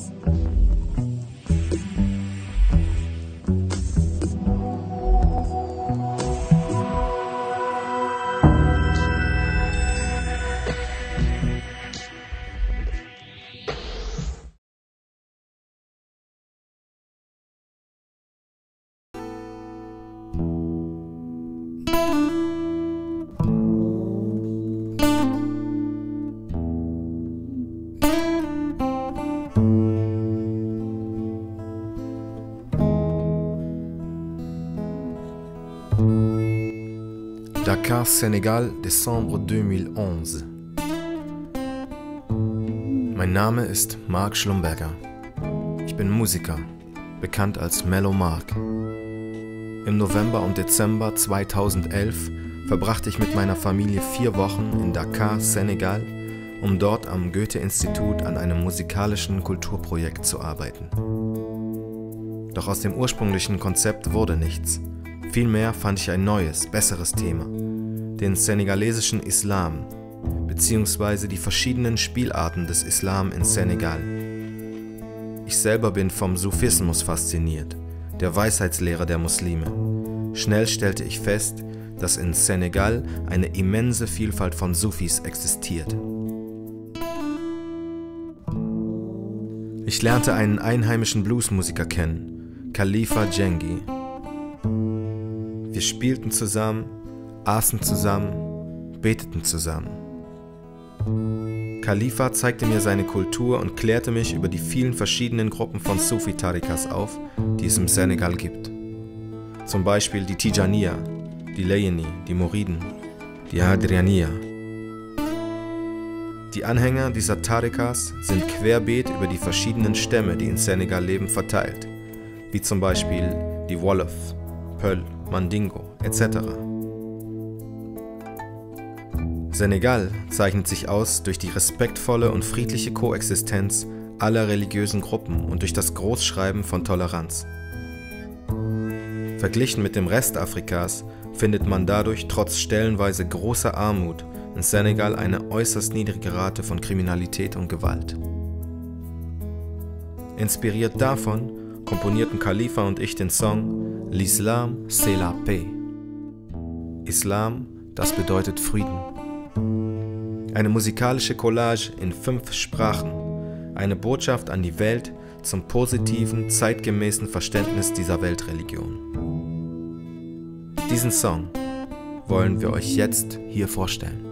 Thanks. Dakar, Senegal, Dezember 2011. Mein Name ist Mark Schlumberger. Ich bin Musiker, bekannt als Mellow Mark. Im November und Dezember 2011 verbrachte ich mit meiner Familie vier Wochen in Dakar, Senegal, um dort am Goethe-Institut an einem musikalischen Kulturprojekt zu arbeiten. Doch aus dem ursprünglichen Konzept wurde nichts. Vielmehr fand ich ein neues, besseres Thema, den senegalesischen Islam, beziehungsweise die verschiedenen Spielarten des Islam in Senegal. Ich selber bin vom Sufismus fasziniert, der Weisheitslehre der Muslime. Schnell stellte ich fest, dass in Senegal eine immense Vielfalt von Sufis existiert. Ich lernte einen einheimischen Bluesmusiker kennen, Khalifa Jengi. Wir spielten zusammen, aßen zusammen, beteten zusammen. Khalifa zeigte mir seine Kultur und klärte mich über die vielen verschiedenen Gruppen von Sufi-Tarikas auf, die es im Senegal gibt. Zum Beispiel die Tijaniya, die Layeni, die Moriden, die Hadrianiya. Die Anhänger dieser Tarikas sind querbeet über die verschiedenen Stämme, die in Senegal leben, verteilt, wie zum Beispiel die Wolof, Peul, Mandingo etc. Senegal zeichnet sich aus durch die respektvolle und friedliche Koexistenz aller religiösen Gruppen und durch das Großschreiben von Toleranz. Verglichen mit dem Rest Afrikas findet man dadurch trotz stellenweise großer Armut in Senegal eine äußerst niedrige Rate von Kriminalität und Gewalt. Inspiriert davon komponierten Khalifa und ich den Song L'Islam c'est la paix. Islam, das bedeutet Frieden. Eine musikalische Collage in fünf Sprachen, eine Botschaft an die Welt zum positiven, zeitgemäßen Verständnis dieser Weltreligion. Diesen Song wollen wir euch jetzt hier vorstellen.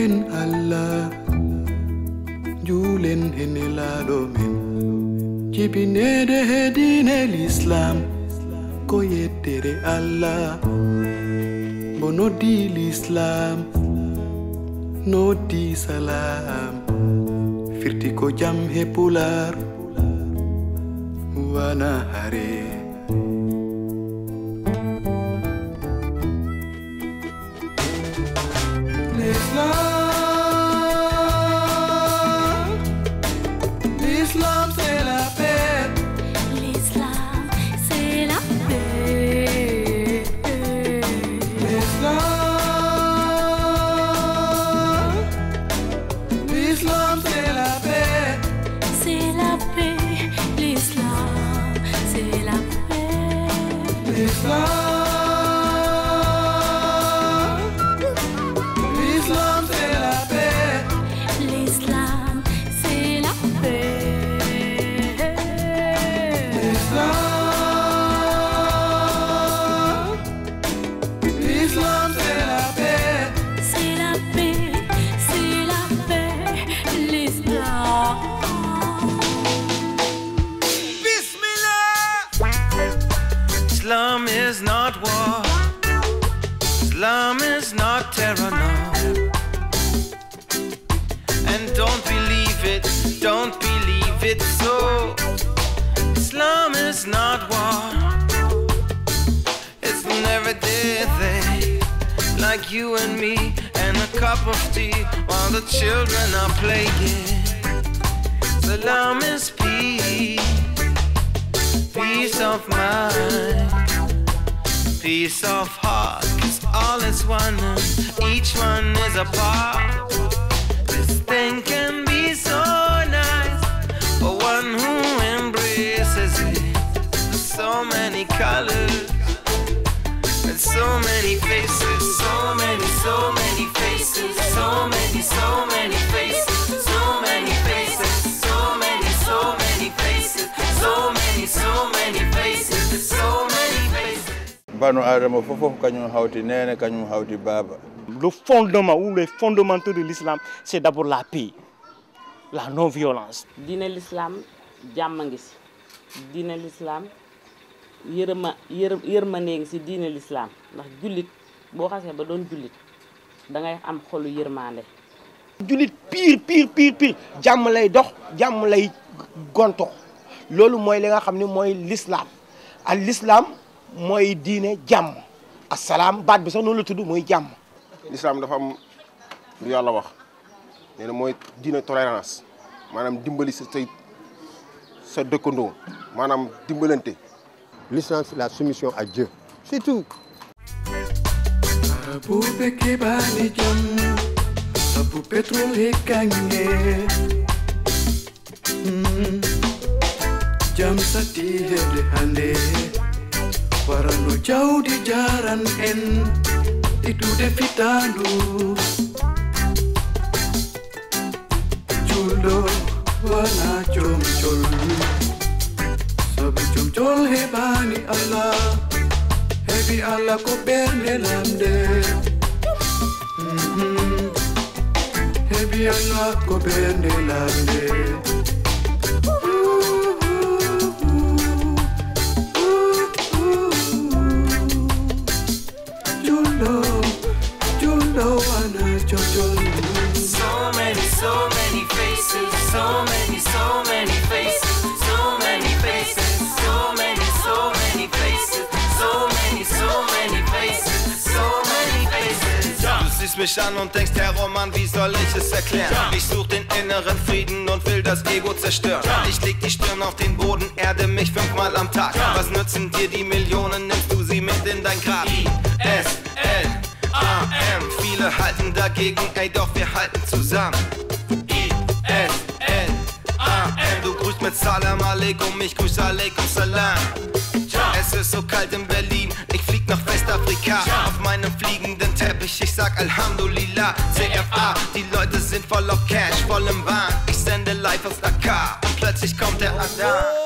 Jetten allah juulen e nelaɗo men jibinede he dine l'islam ko yettere allah. Bo noddi l'islam noddi salam firti ko jam he pular wana hare Islam is not war. Islam is not terror, no. And don't believe it, don't believe it so. Islam is not war. It's an everyday thing, like you and me, and a cup of tea while the children are playing. Salam is peace, peace of mind, peace of heart. Cause all is one and each one is a part. This thing can be so nice for one who embraces it. So many colors and so many faces, so many, so many faces, so many, so many faces, so many faces, so many, so many faces, so many, so many faces, so many faces. Banu adama fofof kañum hawti nene kañum hawti baba. Le fondement ou les fondamentaux de l'islam, c'est d'abord la paix, la non-violence. diine lislaam jàmm ngi si. Diine lislaam yërëma yër yërmandee ngi si diine lislaam ndax jullit boo xasee ba doon jullit da ngay am xolu yërmande. Jullit pire pire pire pire jàmm lay dox jàmm lay gonto. Loolu mooy li nga xam ne mooy l'islam. Al l'islam mooy diine jàmm. Asalaam baat bi sax noonu la tudd mooy jàmm. L'islam dafa am lu yàlla wax. Nee na mooy diine tolérance. Maanaam dimbali sa say sa dëkkandoo. Maanaam dimbalante. L'islam c'est la soumission à Dieu. C'est tout. Bani jam Abu petrol he Parando jauh di jaran en Itu devita lu. Culo wana comcol Sabu hebani Allah. Hebi Allah ko bernelam de. Mm -hmm. Hebi Allah ko bernelam de. So many, so many faces, so many, so many faces, so many faces, so many, so many faces, so many, so many faces, so many faces. Du siehst mich an und denkst, Herr Roman, wie soll ich es erklären? Ich such den inneren Frieden und will das Ego zerstören. Ich leg die Stirn auf den Boden, erde mich fünfmal am Tag. Was nützen dir die Viele halten dagegen, ey, doch wir halten zusammen. I, S, L, A, M. Du grüßt mit Salam Aleikum, ich grüße Aleikum Salam. Es ist so kalt in Berlin, ich flieg nach Westafrika auf meinem fliegenden Teppich. Ich sag Alhamdulillah, CFA. Die Leute sind voll auf Cash, voll im Wahn. Ich sende live aus Dakar und plötzlich kommt der Adhan.